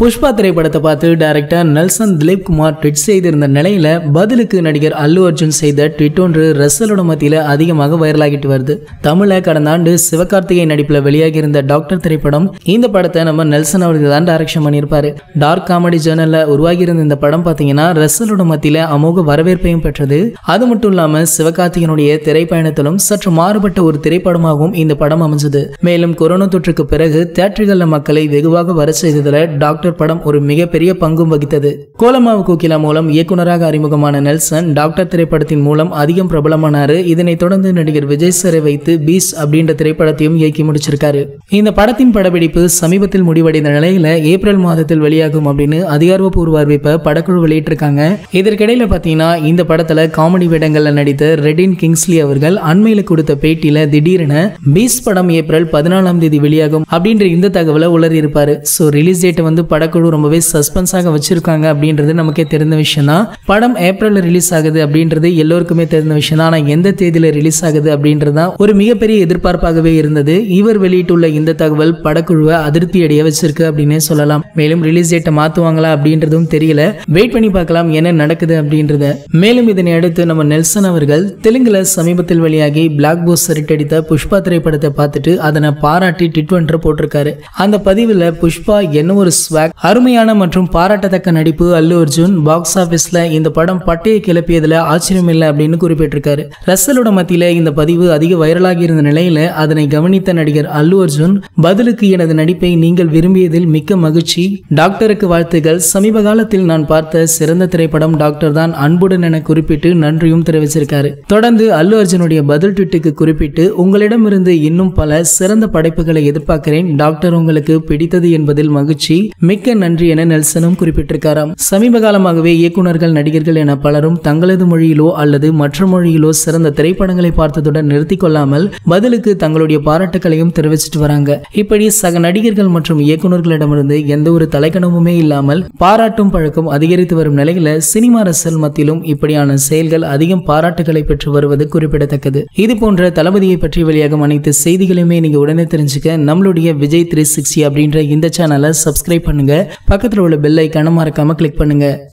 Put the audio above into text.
புஷ்பா திரைப்படத்தை பார்த்து director Nelson Dilip Kumar tweet செய்திருந்த நிலையில பதிலுக்கு நடிகர் அல்லு அர்ஜுன் செய்த ட்விட் ஒன்று ரசலோட மத்தியில அதிகமாக வைரலாகிட்டு வருது. தமிழ கடந்த ஆண்டு சிவகார்த்திகை நடிப்புல வெளியாகி இருந்த டாக்டர் திரைப்படம் இந்த படத்தை நம்ம நெல்சன் அவர்கள் தான் டைரக்ஷன் பண்ணியிருப்பாரு. டார்க் காமெடி ஜேர்னல்ல உருவாகி இருந்த இந்த படம் பார்த்தீங்கன்னா ரசலோட மத்தியில அமோக வரவேற்பையும் பெற்றது. அது மட்டும் இல்லாம சிவகார்த்திகனுடைய திரைப்பயணத்திலும் சற்று மாறுபட்ட ஒரு திரைப்படமாகவும் இந்த படம் அமைஞ்சது. மேலும் கொரோனா தொற்றுக்கு பிறகு தியேட்டர்கள மக்களை வெகுவாக வர செய்ததுல டாக்டர் டாக்டர் படம் ஒரு மிகப்பெரிய பங்கும் வகித்தது. கோலமாவு கோகிலா மூலம் இயக்குநராக அறிமுகமான நெல்சன் டாக்டர் திரைப்படத்தின் மூலம் அதிகம் பிரபலமானாரு. இதனைத் தொடர்ந்து நடிகர் விஜய் சரை வைத்து பீஸ் அப்படின்ற திரைப்படத்தையும் இயக்கி முடிச்சிருக்காரு. இந்த படத்தின் படப்பிடிப்பு சமீபத்தில் முடிவடைந்த நிலையில ஏப்ரல் மாதத்தில் வெளியாகும் அப்படின்னு அதிகாரப்பூர்வ அறிவிப்பை படக்குழு வெளியிட்டிருக்காங்க. இதற்கிடையில பாத்தீங்கன்னா இந்த படத்துல காமெடி வேடங்கள்ல நடித்த ரெடின் கிங்ஸ்லி அவர்கள் அண்மையில கொடுத்த பேட்டியில திடீரென பீஸ் படம் ஏப்ரல் பதினாலாம் தேதி வெளியாகும் அப்படின்ற இந்த தகவலை உளறி இருப்பாரு ஸோ ரிலீஸ் டேட்டை வந்து படக்குழு ரொம்பவே சஸ்பென்ஸாக வச்சிருக்காங்க அப்படின்றது நமக்கே தெரிந்த விஷயம் தான் படம் ஏப்ரலில் ரிலீஸ் ஆகுது அப்படின்றது எல்லோருக்குமே தெரிந்த விஷயம் தான் ஆனால் எந்த தேதியில் ரிலீஸ் ஆகுது அப்படின்றது தான் ஒரு மிகப்பெரிய எதிர்பார்ப்பாகவே இருந்தது. இவர் வெளியிட்டுள்ள இந்த தகவல் படக்குழுவை அதிருப்தி அடைய வச்சிருக்கு அப்படின்னே சொல்லலாம். மேலும் ரிலீஸ் டேட்டை மாற்றுவாங்களா அப்படின்றதும் தெரியல. வெயிட் பண்ணி பார்க்கலாம் என்ன நடக்குது அப்படின்றத. மேலும் இதனை அடுத்து நம்ம நெல்சன் அவர்கள் தெலுங்குல சமீபத்தில் வெளியாகி பிளாக் போஸ் சரிட்டடித்த புஷ்பா திரைப்படத்தை பார்த்துட்டு அதனை பாராட்டி ட்விட் ஒன்று போட்டிருக்காரு. அந்த பதிவில் புஷ்பா என்ன ஒரு ஸ்வாக் அருமையான மற்றும் பாராட்டத்தக்க நடிப்பு அல்லு அர்ஜுன் பாக்ஸ் ஆபீஸ்ல இந்த படம் பட்டையை கிளப்பியதுல ஆச்சரியம் இல்லை அப்படின்னு குறிப்பிட்டிருக்காரு. ரசலோட மத்தியில இந்த பதிவு அதிக வைரலாகி இருந்த நிலையில அதனை கவனித்த நடிகர் அல்லு அர்ஜுன் பதிலுக்கு எனது நடிப்பை நீங்கள் விரும்பியதில் மிக்க மகிழ்ச்சி. டாக்டருக்கு வாழ்த்துகள். சமீப காலத்தில் நான் பார்த்த சிறந்த திரைப்படம் டாக்டர் தான் அன்புடன் என குறிப்பிட்டு நன்றியும் தெரிவிச்சிருக்காரு. தொடர்ந்து அல்லு அர்ஜுனுடைய பதில் ட்விட்டுக்கு குறிப்பிட்டு உங்களிடமிருந்து இன்னும் பல சிறந்த படைப்புகளை எதிர்பார்க்கிறேன். டாக்டர் உங்களுக்கு பிடித்தது என்பதில் மகிழ்ச்சி. மிக்க மிக்க நன்றி என நெல்சனும் குறிப்பிட்டிருக்காராம். சமீப காலமாகவே இயக்குநர்கள் நடிகர்கள் என பலரும் தங்களது மொழியிலோ அல்லது மற்ற மொழியிலோ சிறந்த திரைப்படங்களை பார்த்ததுடன் நிறுத்திக் கொள்ளாமல் பதிலுக்கு தங்களுடைய பாராட்டுகளையும் தெரிவிச்சிட்டு வராங்க. இப்படி சக நடிகர்கள் மற்றும் இயக்குநர்களிடமிருந்து எந்த ஒரு தலைக்கணமுமே இல்லாமல் பாராட்டும் பழக்கம் அதிகரித்து வரும் நிலையில சினிமா ரசல் மத்தியிலும் இப்படியான செயல்கள் அதிகம் பாராட்டுகளை பெற்று வருவது குறிப்பிடத்தக்கது. இது போன்ற தளபதியை பற்றி வெளியாகும் அனைத்து செய்திகளையுமே நீங்க உடனே தெரிஞ்சுக்க நம்மளுடைய விஜய் த்ரீ சிக்ஸ்டி அப்படின்ற இந்த சேனலை சப்ஸ்கிரைப் பண்ண பண்ணுங்க. பக்கத்தில் உள்ள பெல் ஐக்கான மறக்காம கிளிக் பண்ணுங்க.